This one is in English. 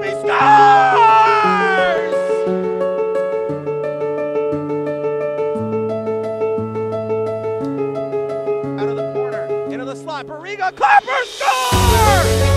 be stars! Out of the corner, into the slot, Barriga, Clapper, score!